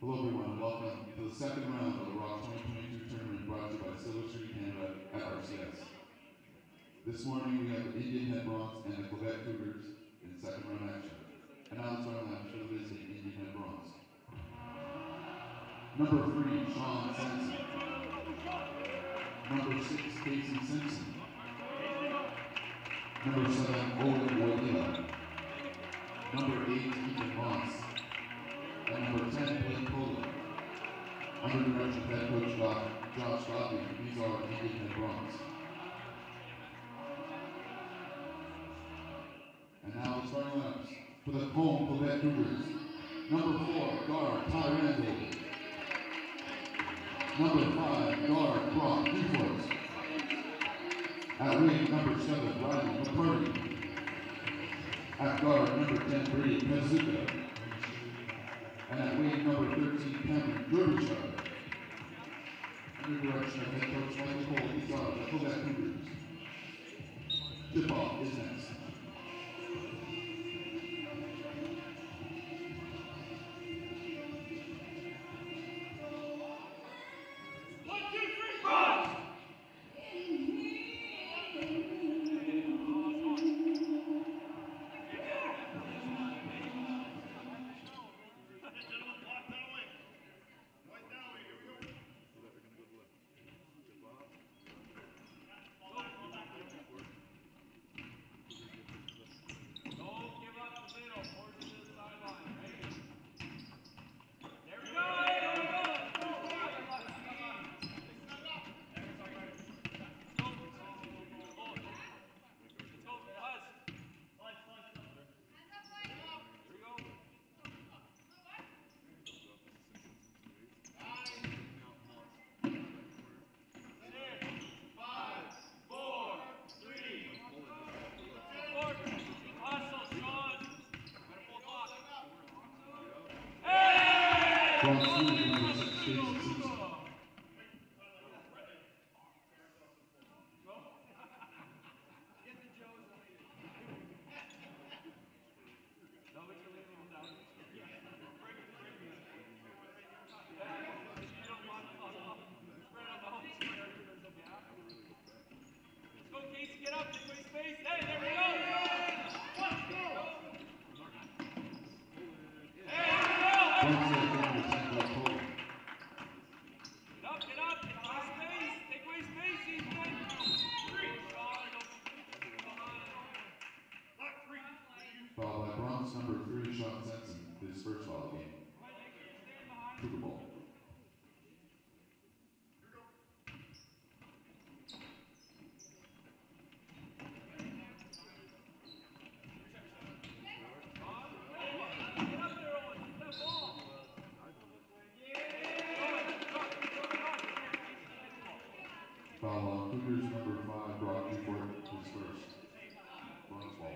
Hello everyone, welcome to the second round of the Rock 2022 tournament brought to you by Silver Street Canada at RCS. This morning we have the Indian Head Bronze and the Clavet Cougars in second round action. And now start on show this the Indian Head Bronze. Number three, Sean Sampson. Number six, Casey Simpson. Number seven, Owen Woyla. Number eight, Ethan Moss. Under direction of head coach Josh Godley, these are Indian and Bronze. And now the starting lineups for the home Clavet Cougars. Number four, guard Ty Randall. Number five, guard Brock Newforts. At wing, number seven, Riley McCurdy. At guard, number 10, Brady Pezuka. And at wing number 13, Cameron Derbyshire. Under direction of head coach Michael Cole, the Clavet Cougars. Tip-off is next. Thank you. Uh, Cougars uh, number five, Brock Newport, is first. Bronx ball.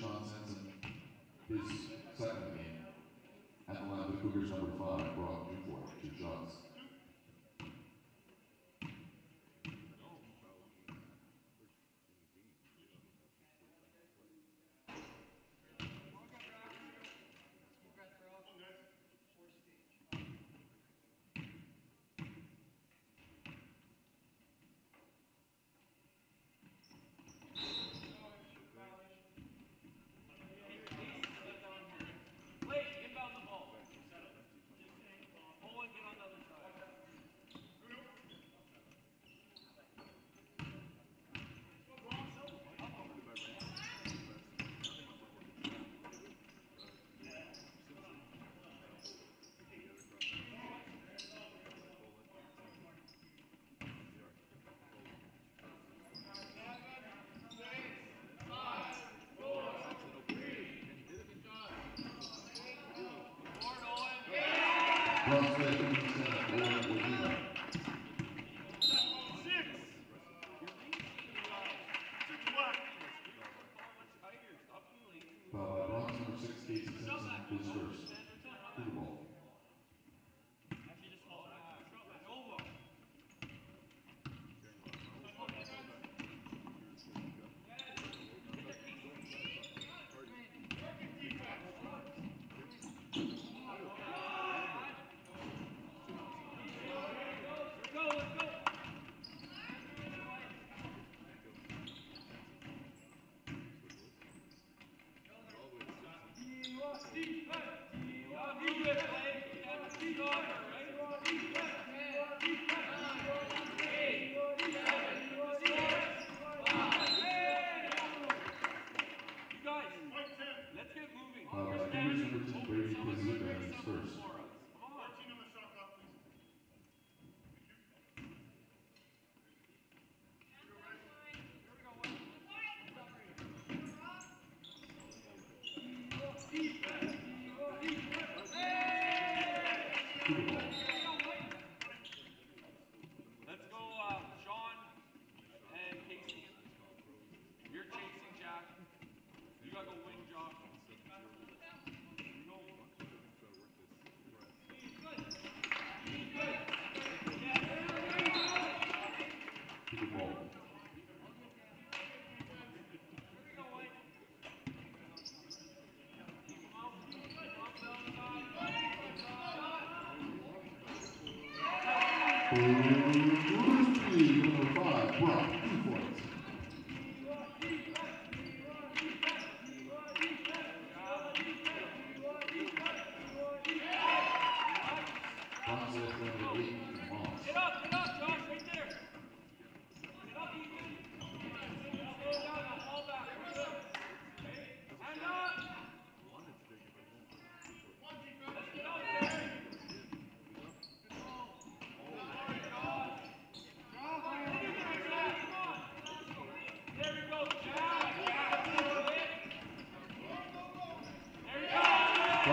Sean Sensen, his second game. At the line, the Cougars number five, Brock Johnson. Prospect, Mr. defense. Number five, Brock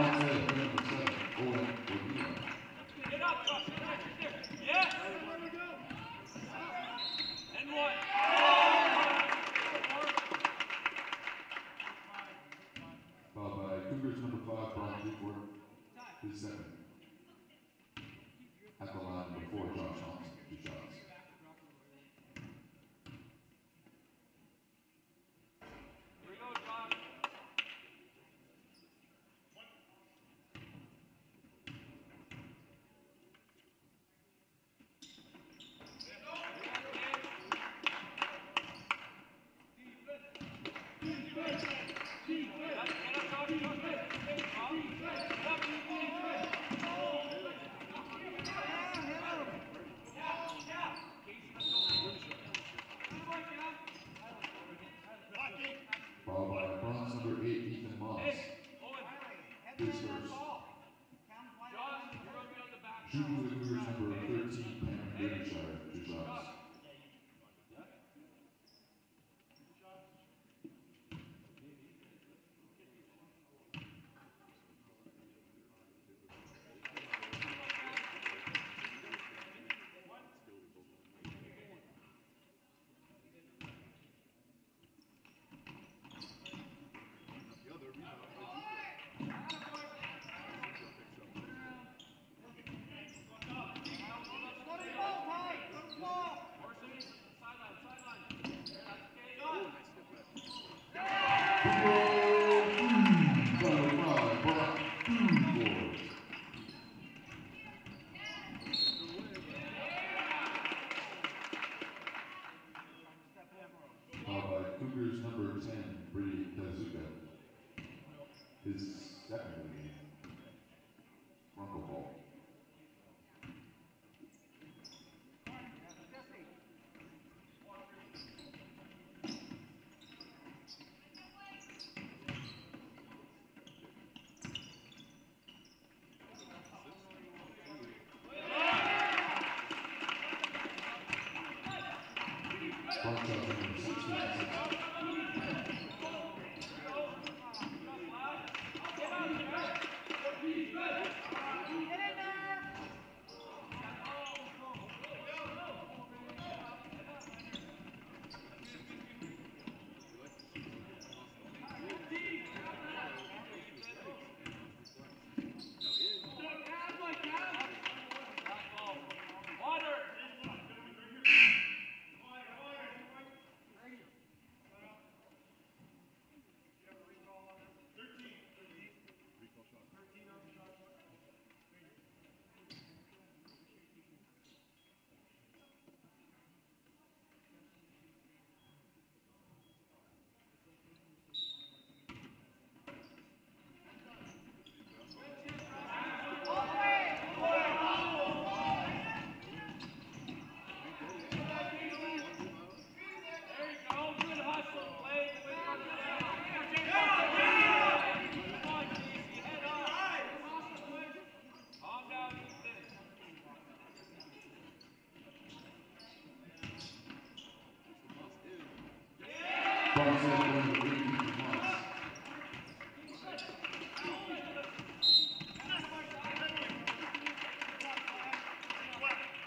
Thank you. Thank you.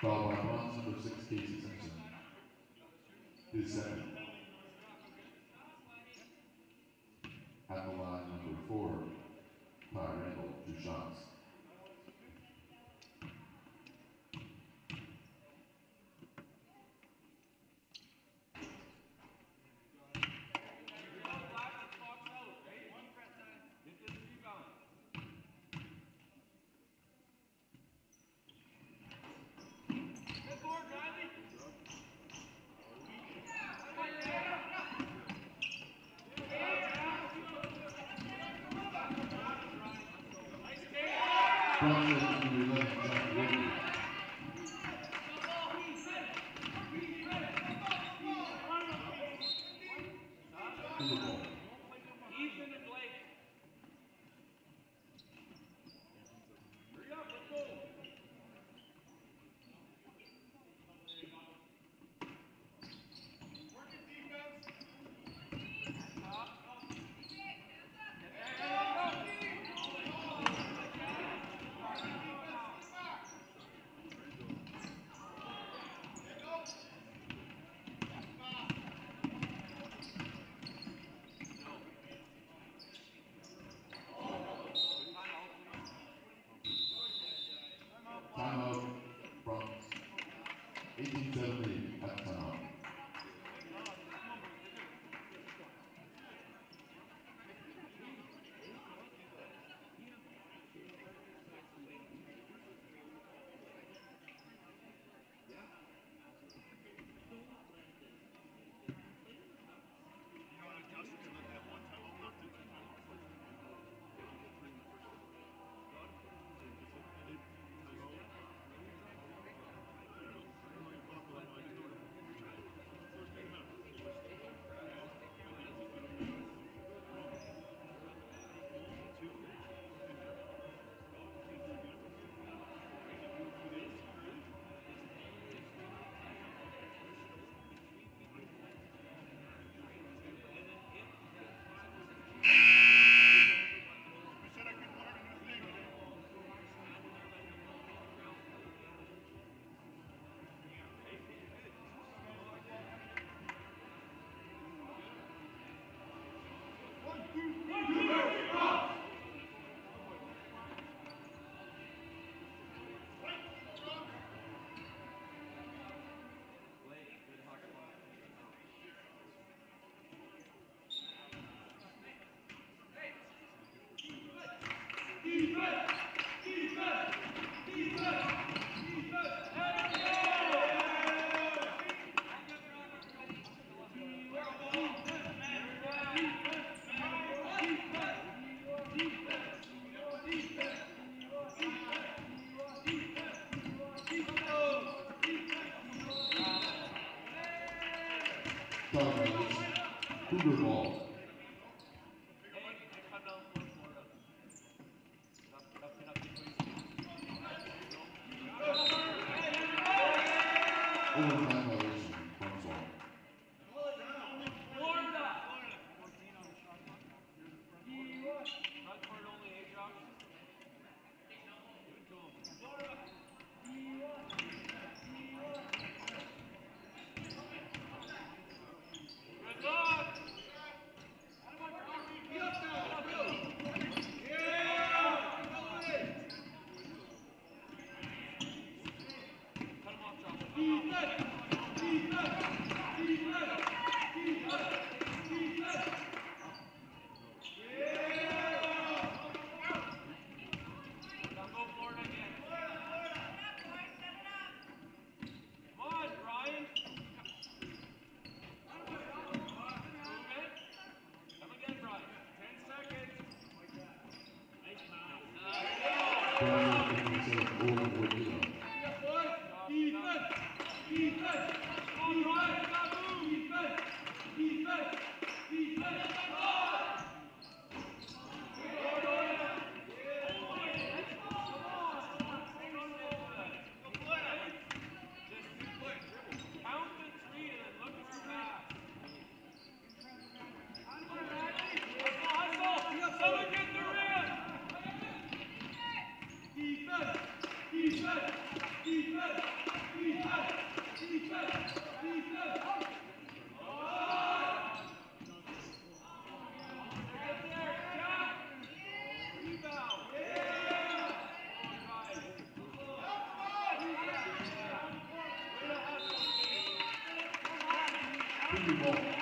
Followed by bronze number six, Simpson. His second. Thank you. Thomas to. Thank you. Super Bowl.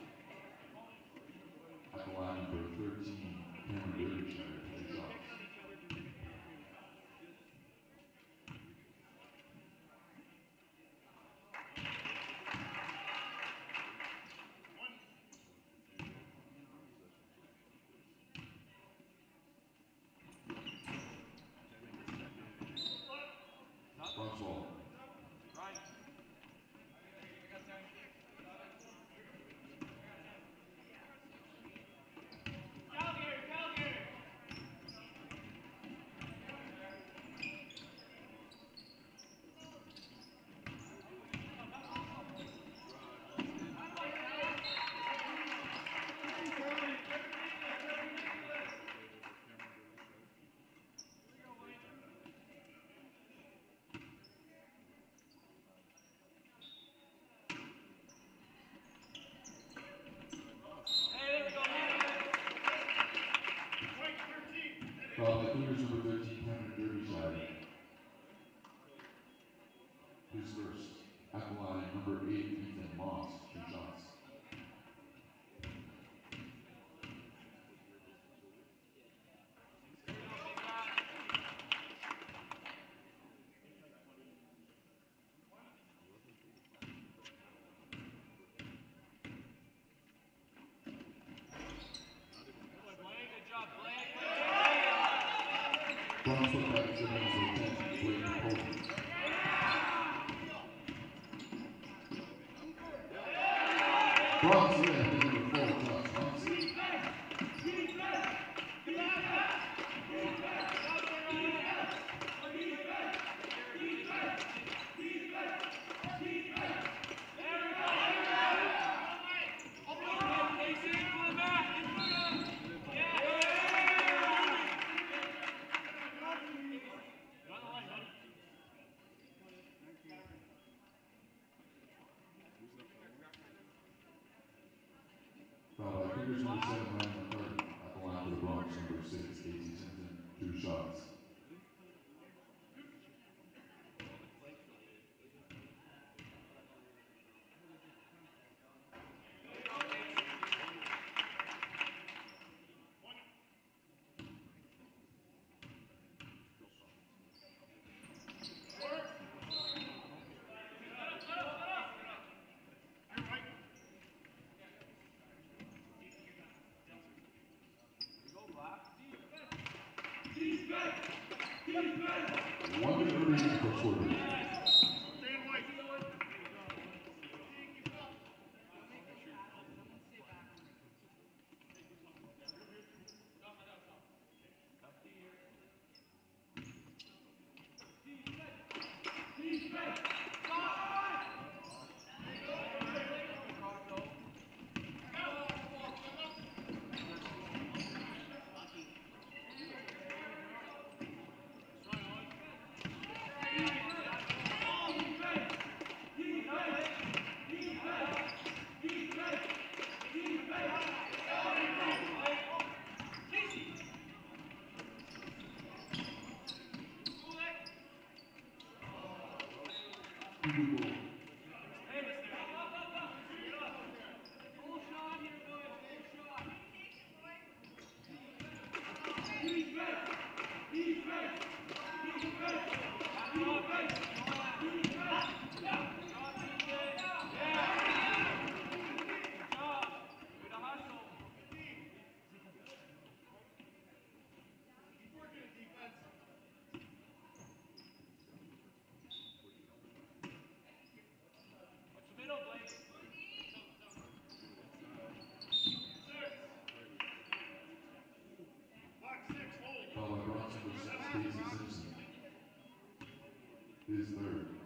Called the Cougars number 1337. His first, Aquiline number 8, Ethan Moss. Toronto Raptors remains a One of the reasons for Fordham. is there.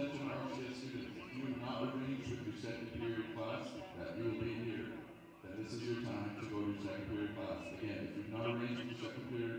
potential RHS students, you have not arranged with your second period class that you will be here, that this is your time to go to your second period class. Again, if you've not arranged with your second period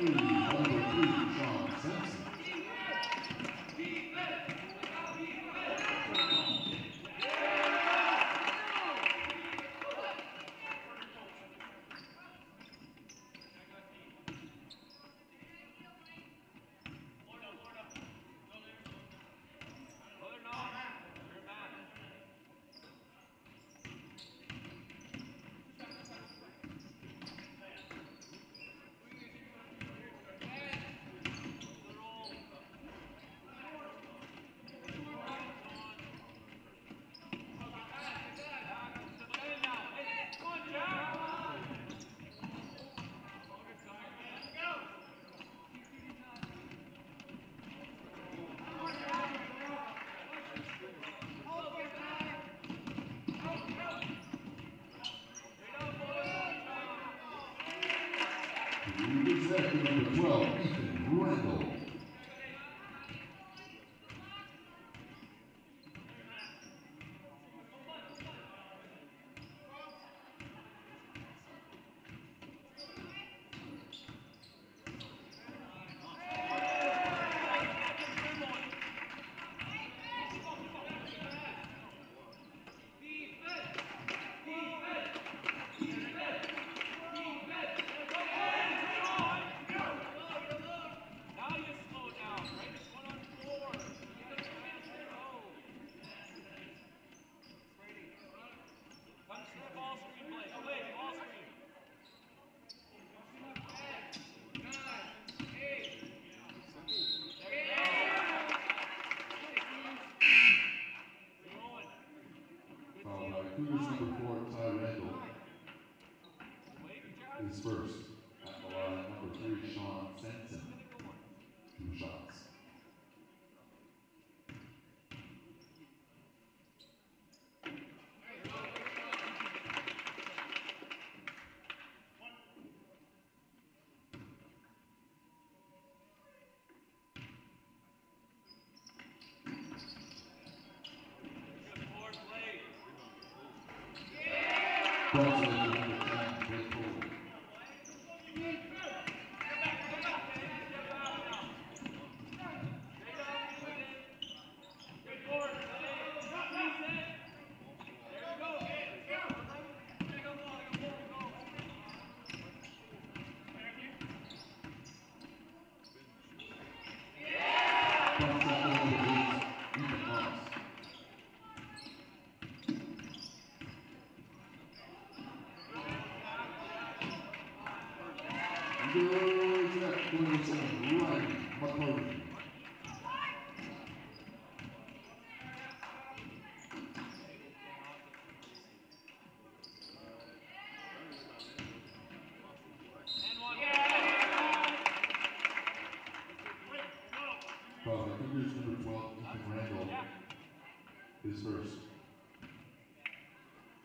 three, number three, Sean Simpson. And the big number 12, Ethan Randall.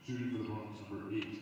shooting for the Bronx number eight.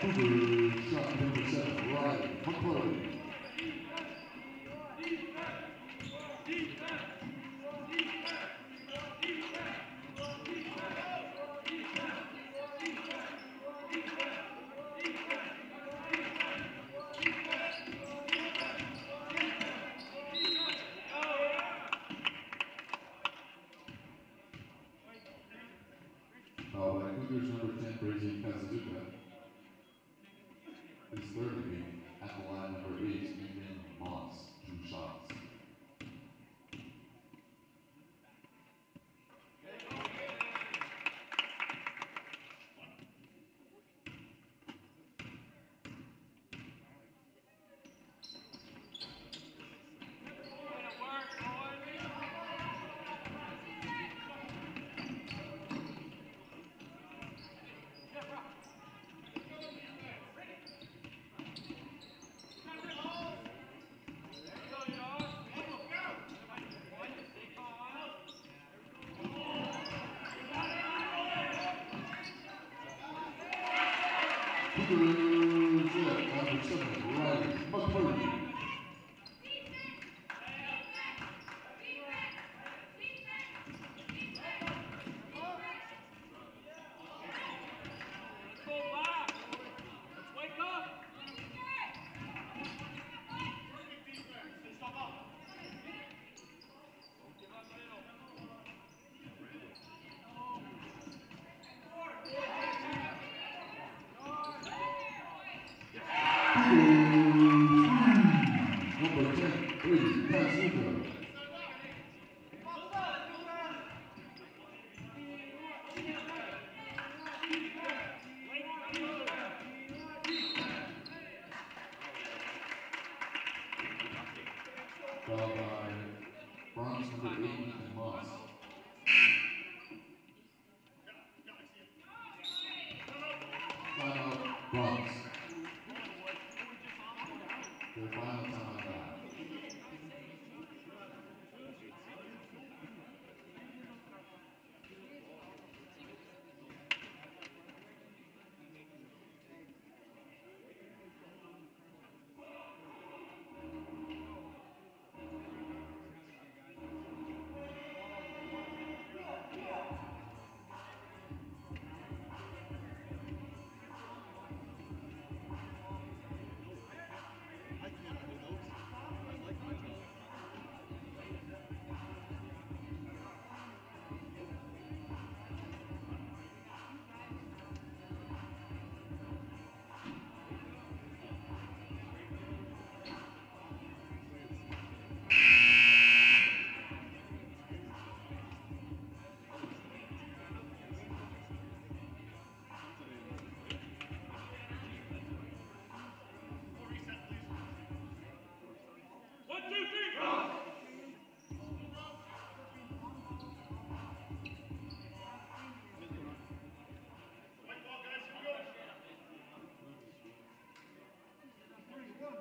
Hoover shot number seven, Ryan McClure. Hickory, Gillette, number 7. Number ten, Brady Pazuka. Foul Bronx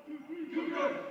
Юрген!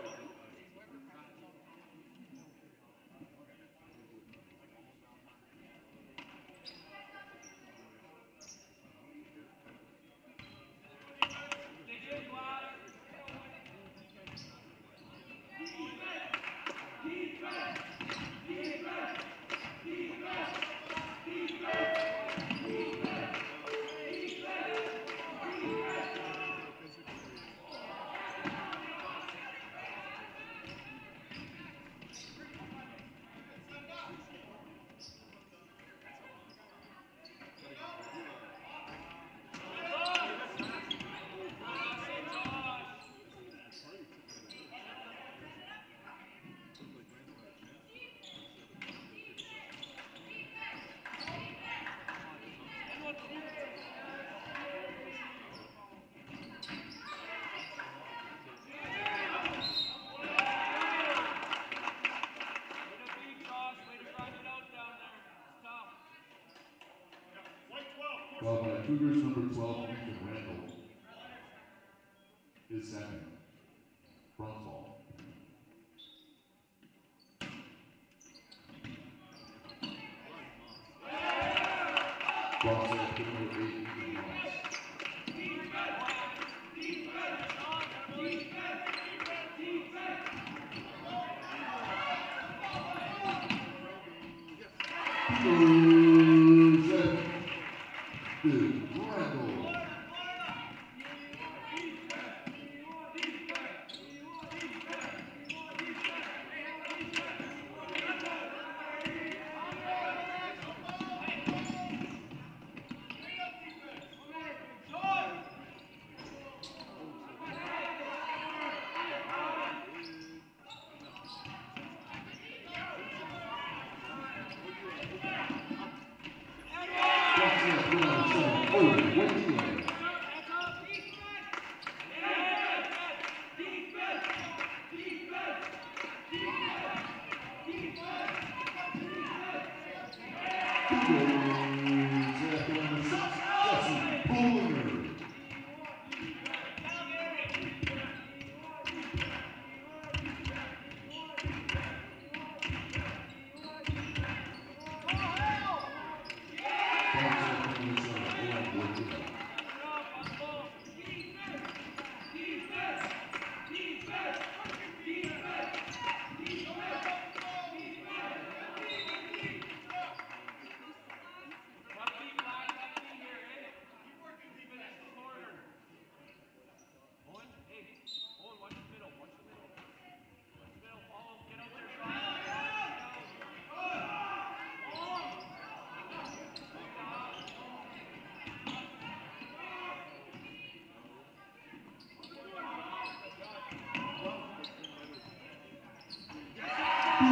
Foul by Cougars number twelve, Ethan Randall. His second. Bronx ball. Ball, pick number eight, Ethan Moss. Cougars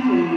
Thank you.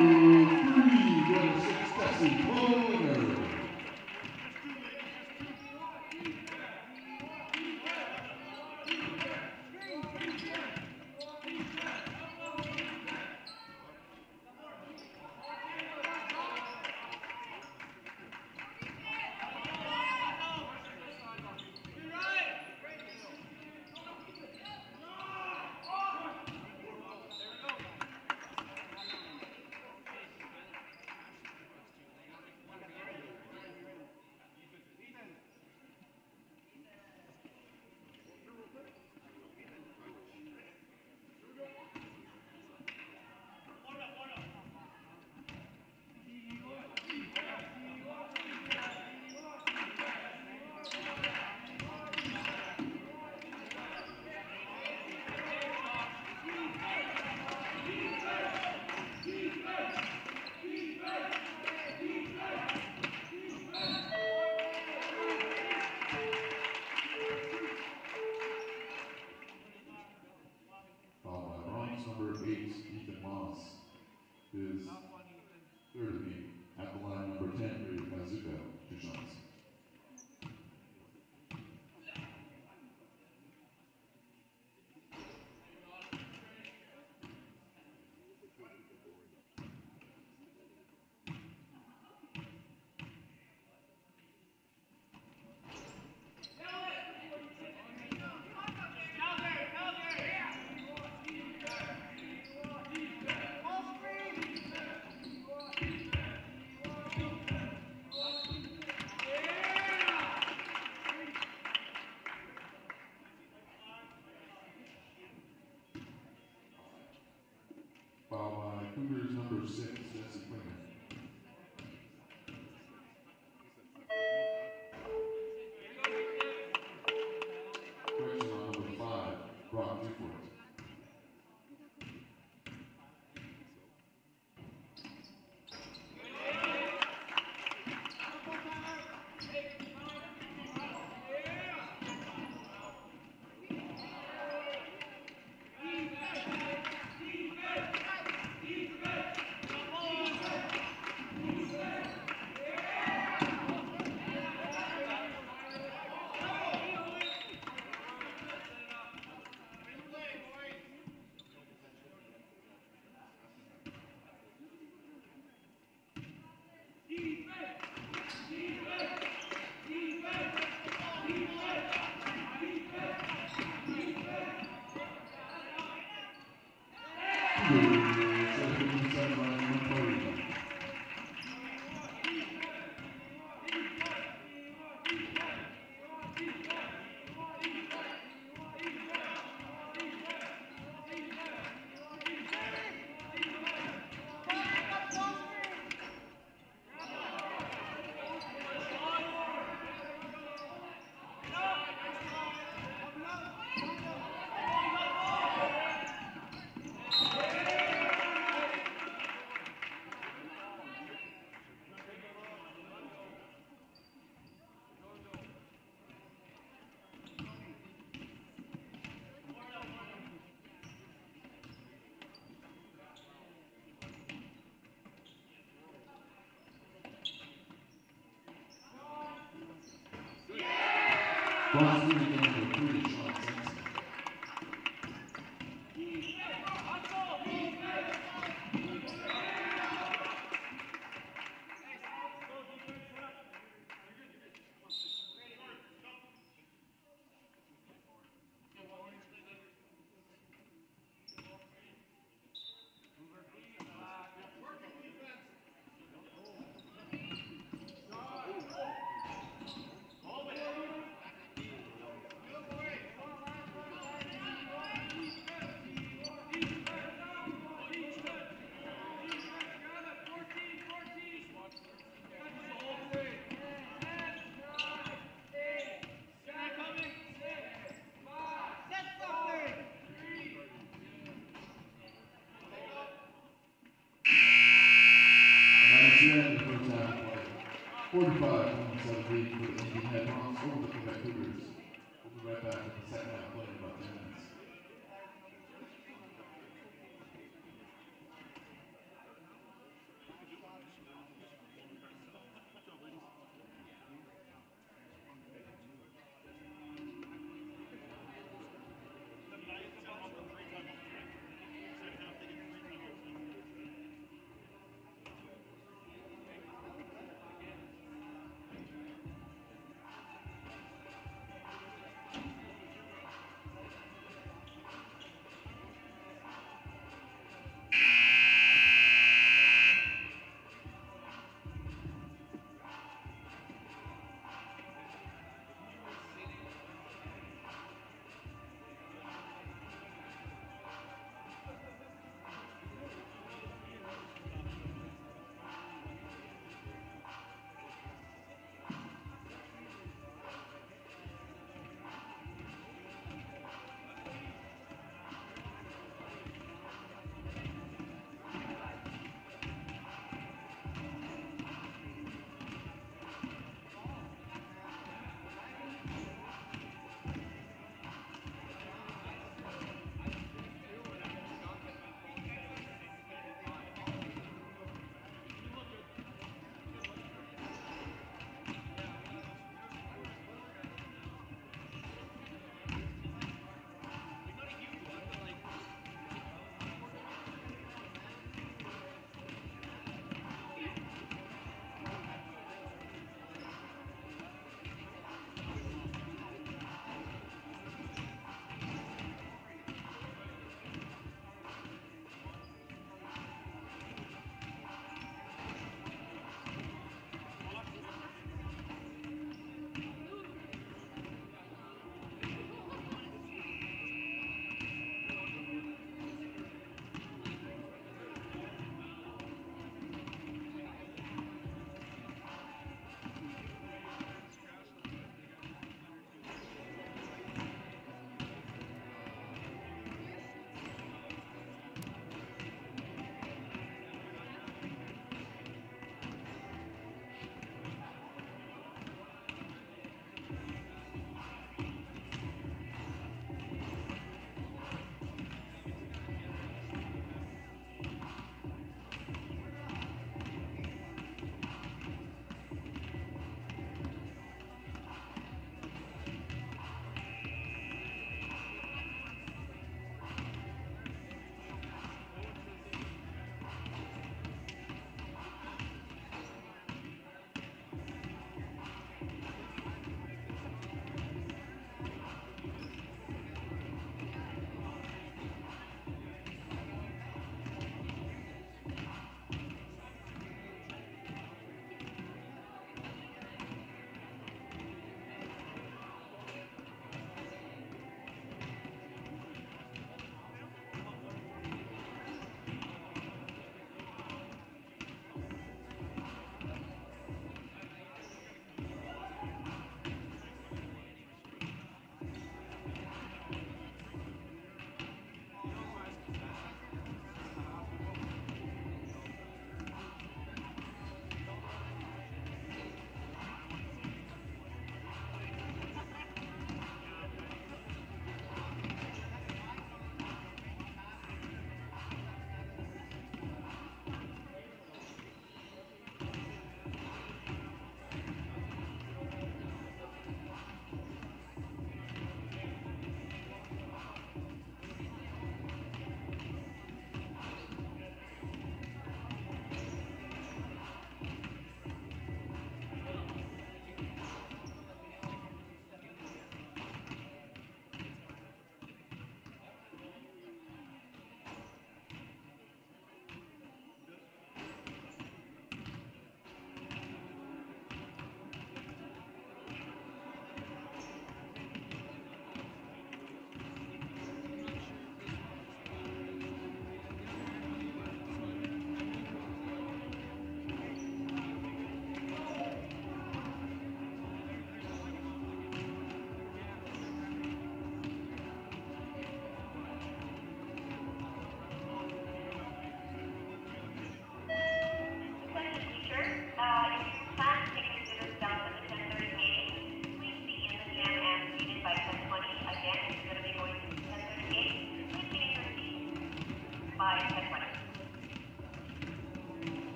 안 믿고 Quase não tem cultura, 45 on Saturday the Indian Headlands over the Quebec Rivers.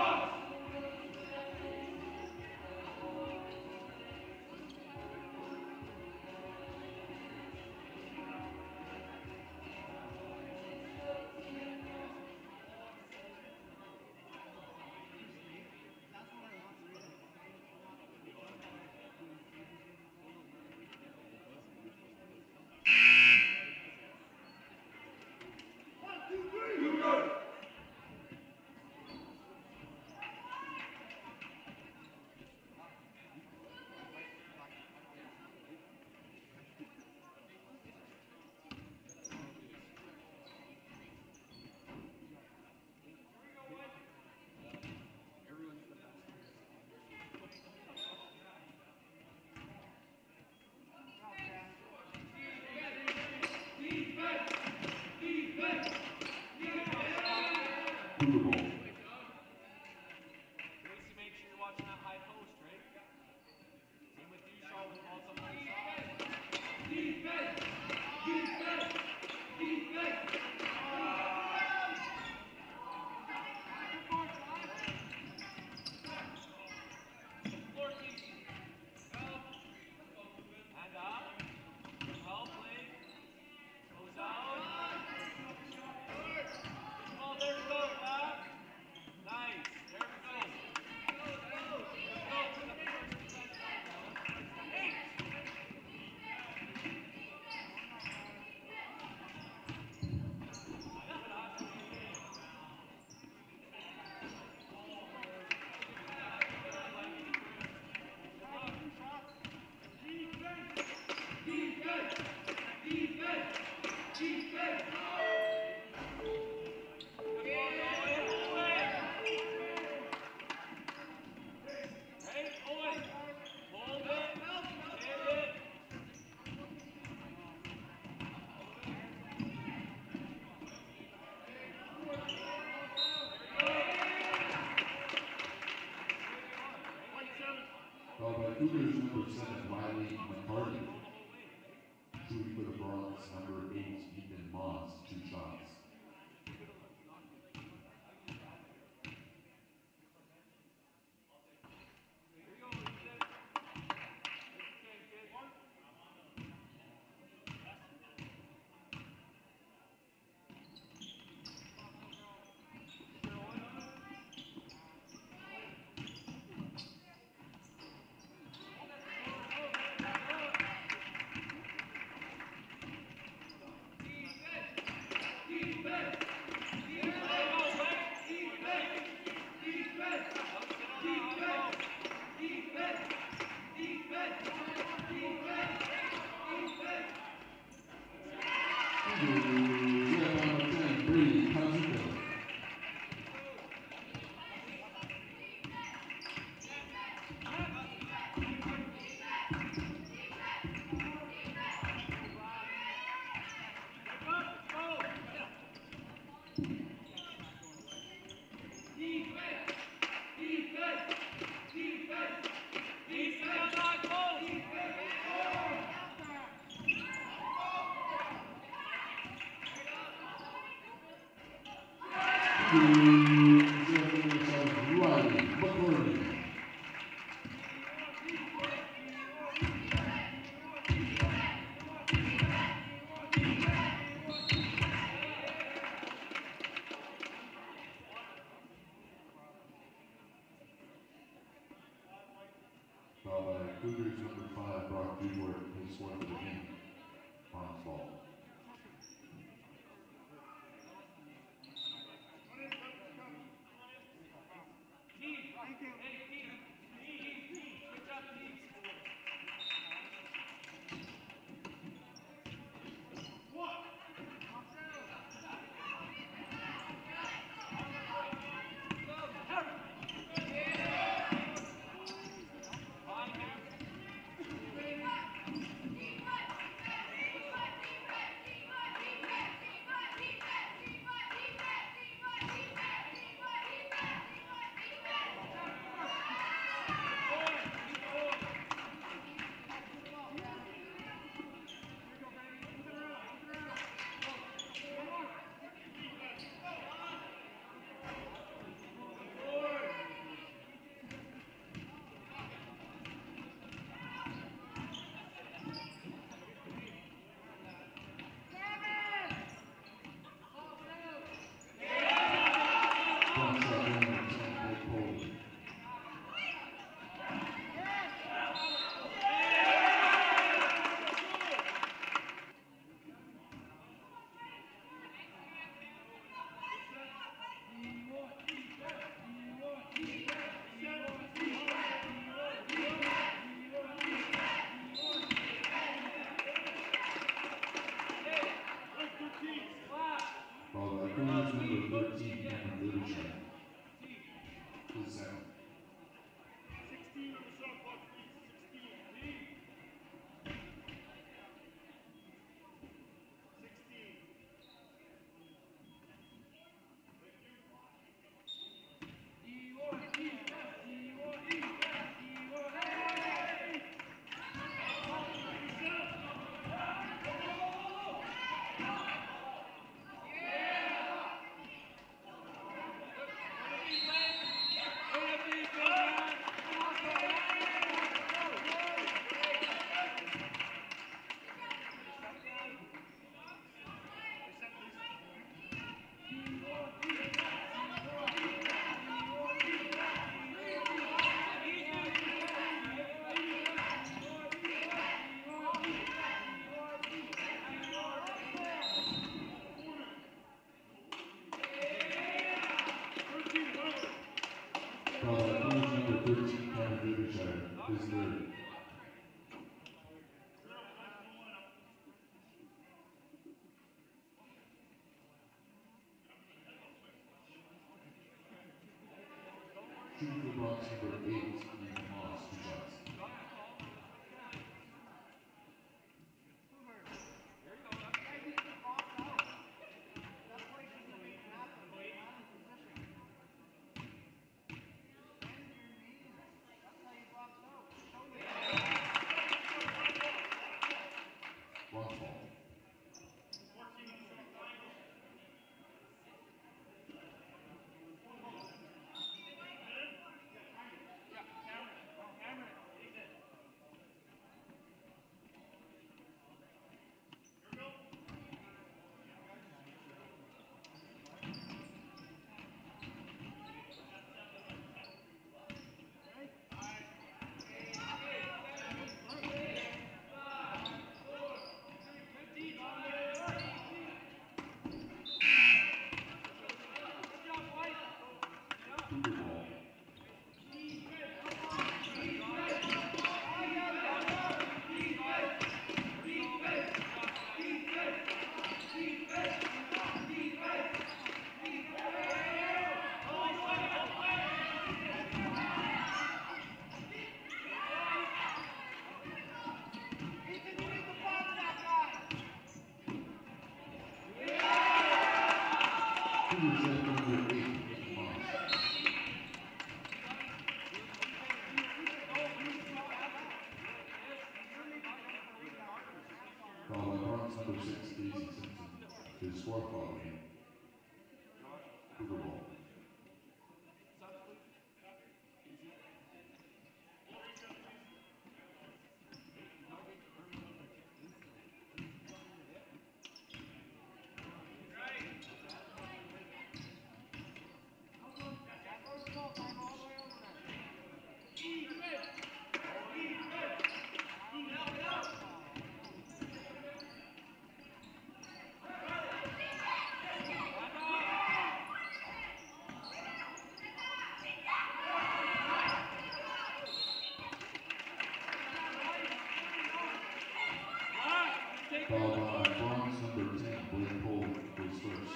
Rock! Hey, Cougars, For box number eight, Ethan Moss, two shots. One ball. Cougar ball. Cougars set number eight, Ethan Moss. Foul by Bronx number six, Casey Simpson. His fourth foul game. Cougar ball. Foul by Bronx number ten, Blake Cole, his first.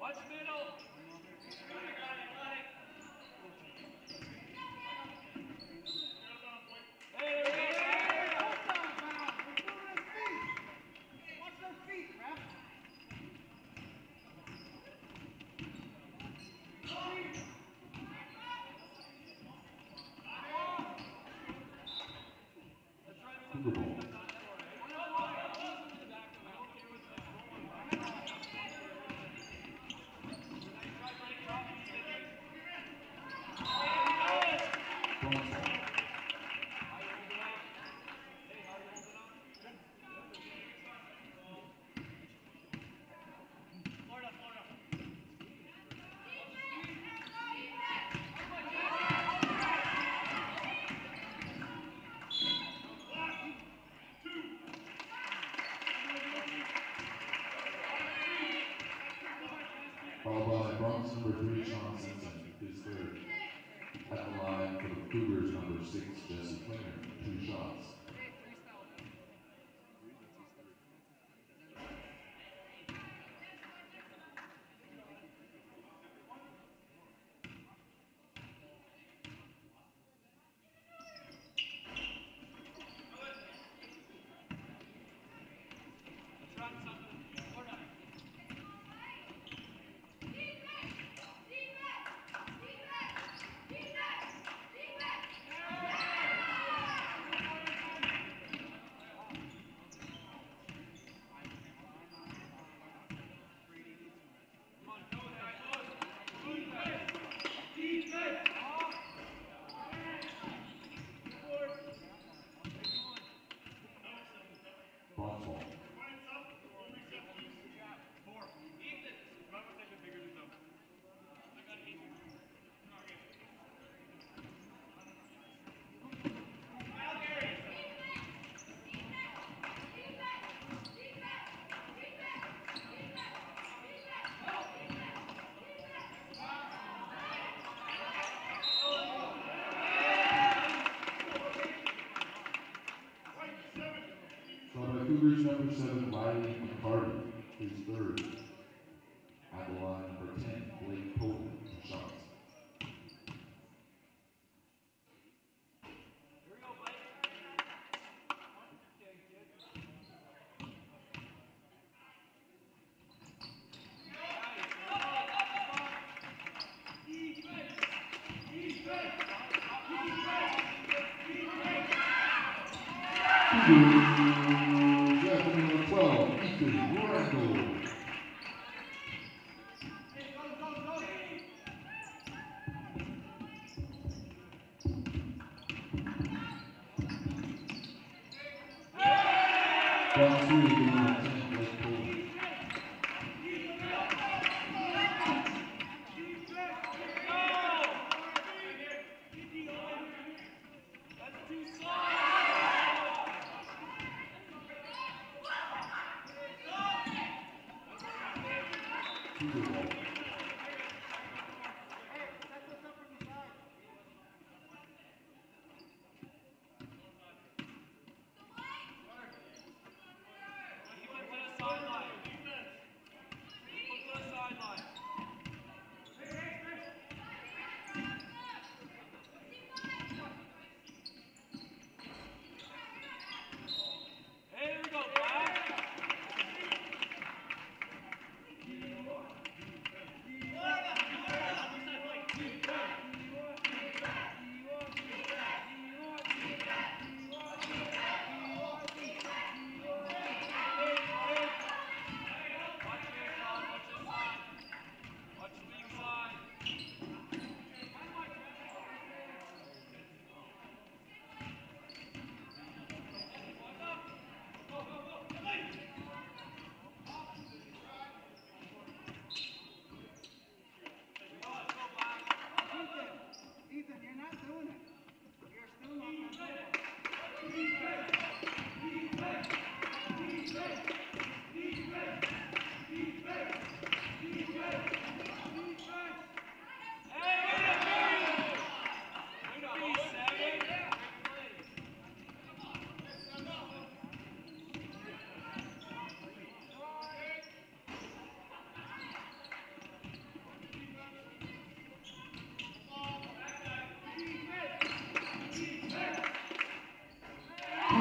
Watch middle. Hey, there we go. Ball. Bronx Foul by Bronx number three, Sean Simpson, his third. At the line for the Cougars, number six, Jesse Klinger, two shots. Cruise number seven, Riley McCarty, is third. Avalon number 10, Blake Poland, shot. Thank you. Fernando.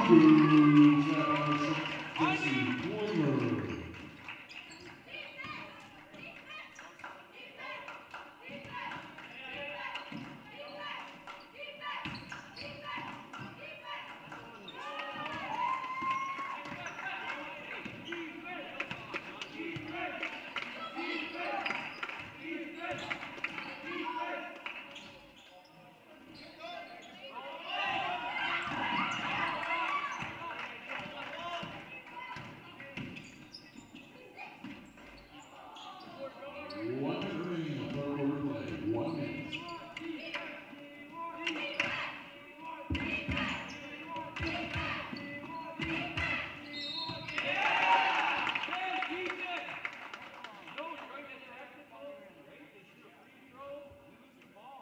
Música One to green, a third relay, one minute.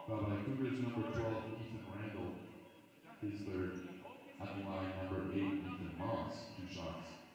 By Cougars number 12, Ethan Randall, is their underlying number 8, Ethan Moss, two shots.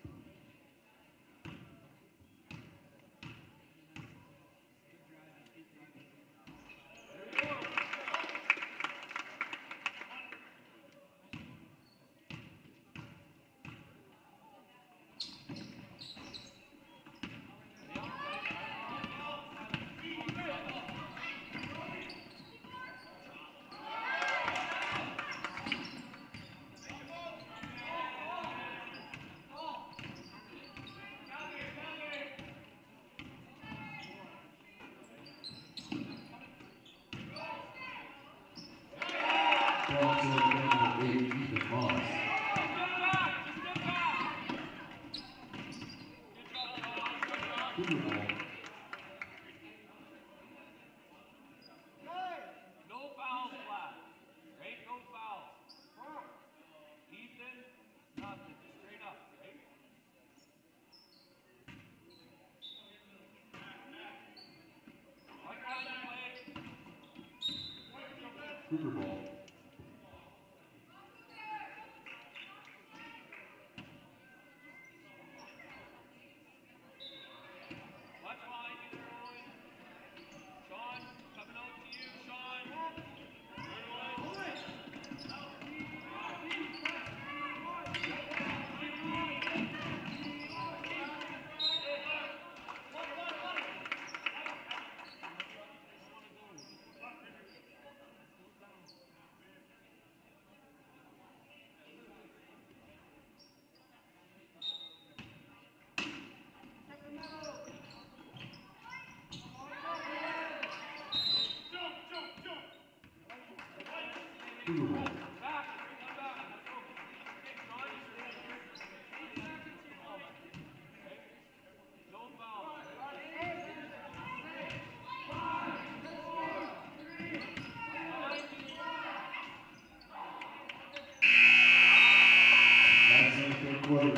Football. two. quarter,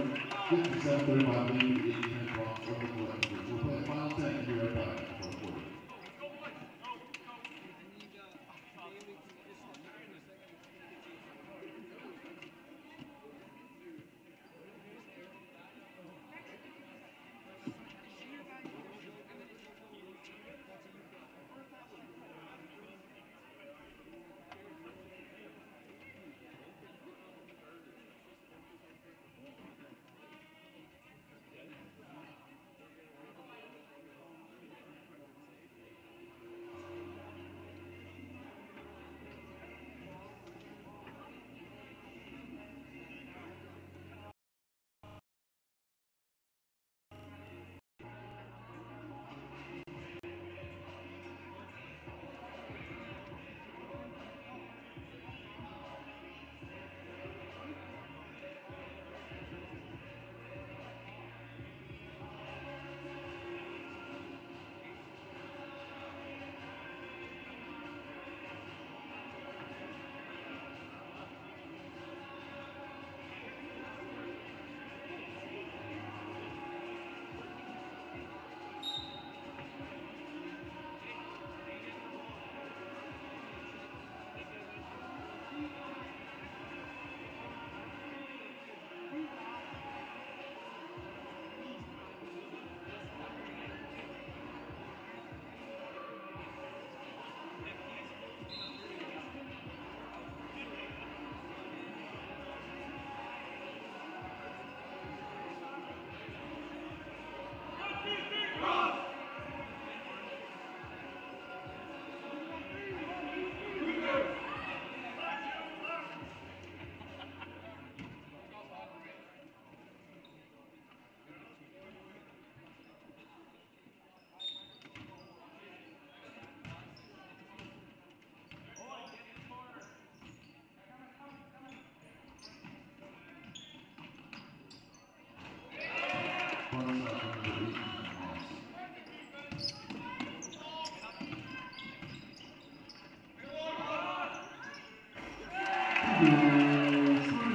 57 35 lead in Bronx over the We're playing final 10 here at Black.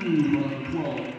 Number 12.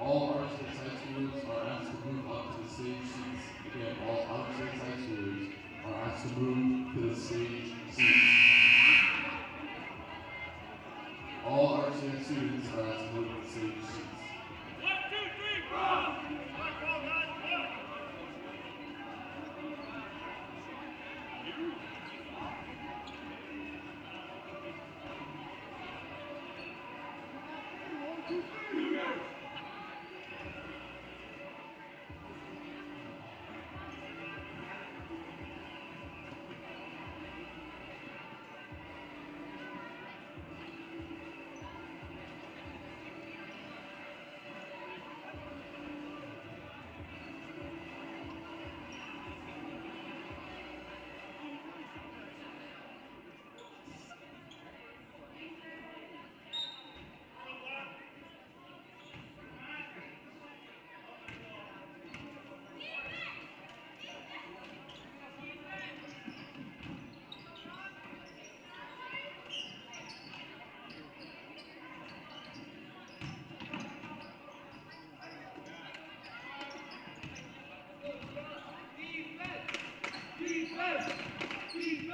All high schoolers are asked to move up to the stage seats. Again, all high schoolers are asked to move to the stage seats. All RCS students are asked to move to the stage seats. Cougar.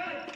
Good.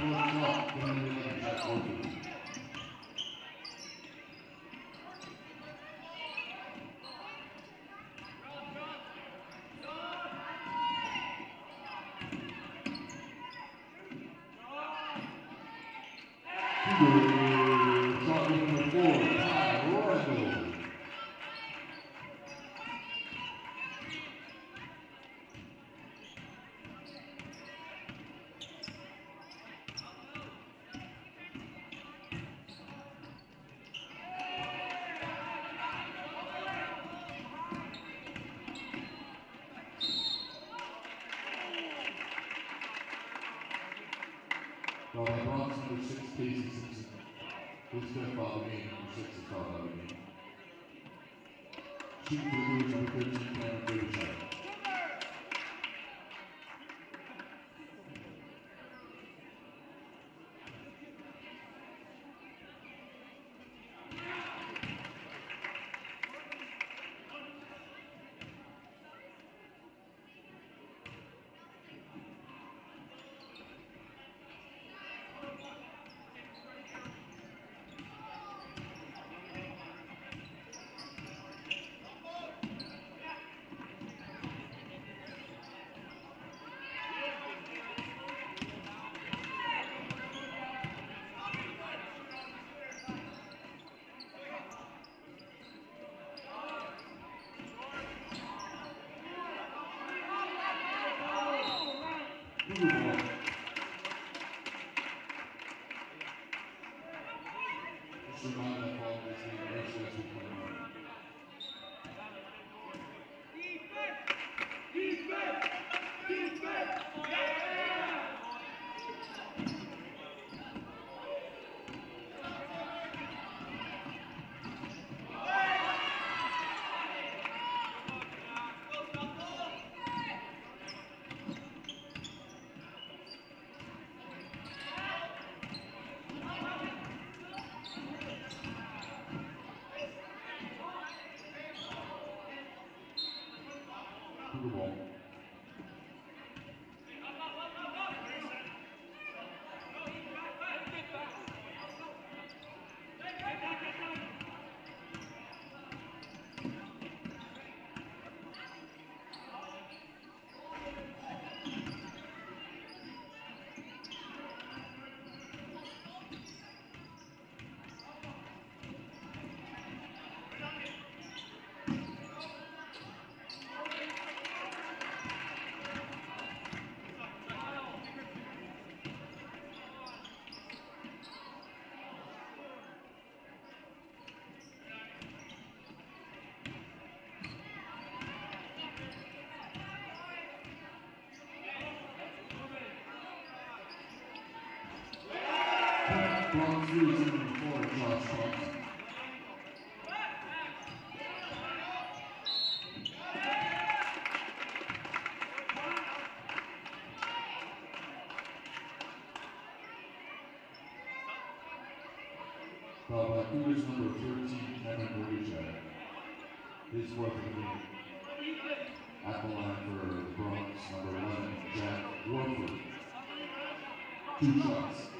Fourth shot, よろしくお願いします。Cougar ball. Just a reminder that ball is the RCS will play on. Ball. Bronx number four, Josh Thompson. Foul by number thirteen, Evan Borichak. His fourth game. At the line for Bronx, number eleven, Jack Warford. Two shots.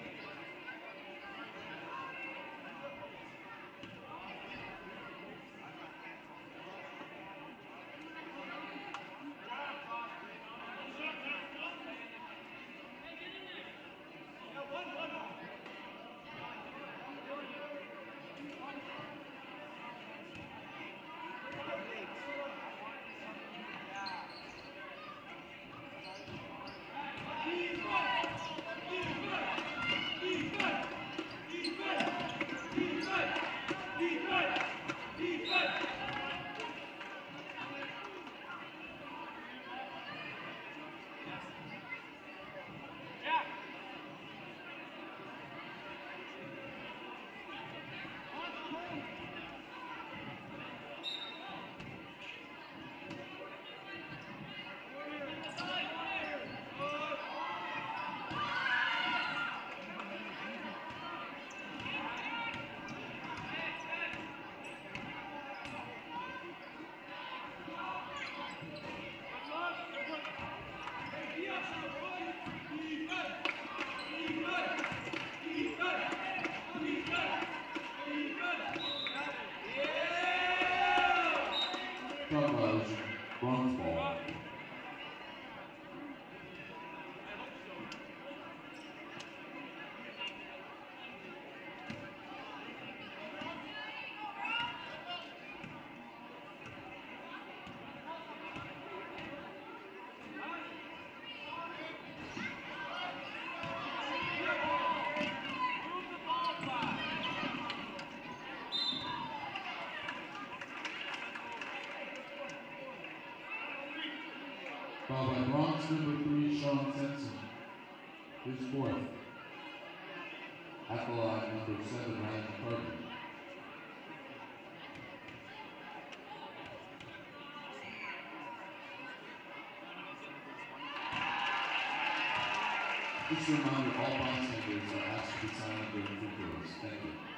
Followed by Bronx number three, Sean Sensen. His fourth. At number seven, Ryan McCarthy. Just a reminder, all bystanders are asked to be silent during free throws. Thank you.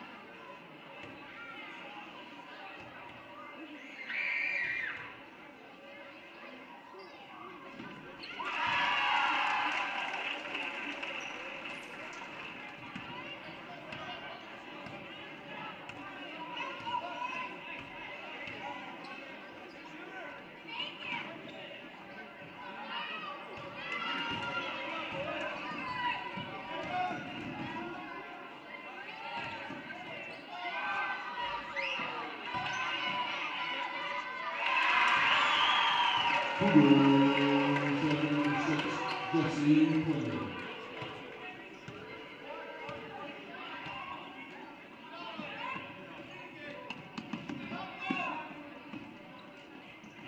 Number six, Jesse Klinger.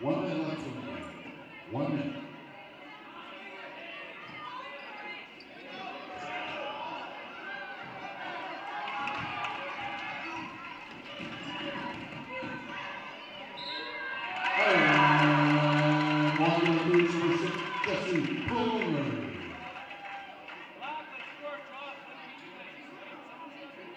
One minute left on the game. One minute. And one minute, please, number six, Jesse Klinger. Lock the score, Josh. What are you doing?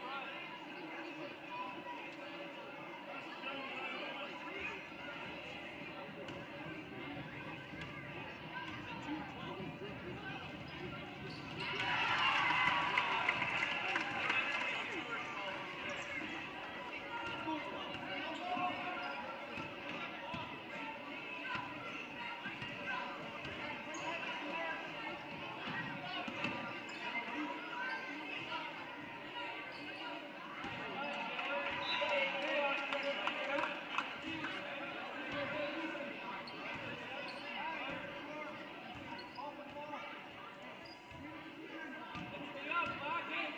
Get up, lock it.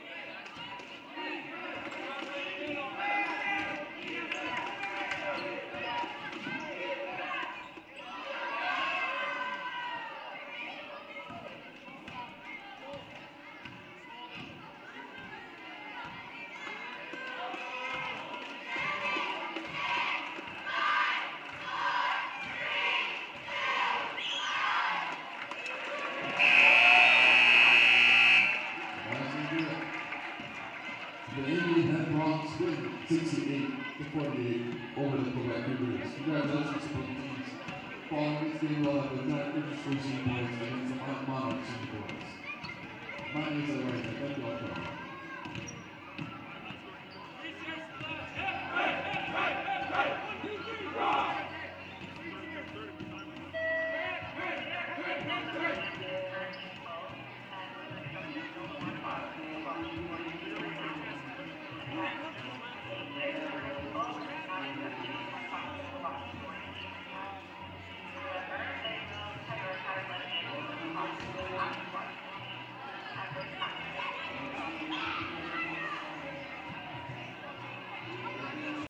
That's it. The Navy had Bronx win 68 to 48 over the Clavet Cougars. Congratulations teams. Following this game, we'll have the Jack Registration Boys against the Monarchs the boys. My name is Wright. Thank you all for.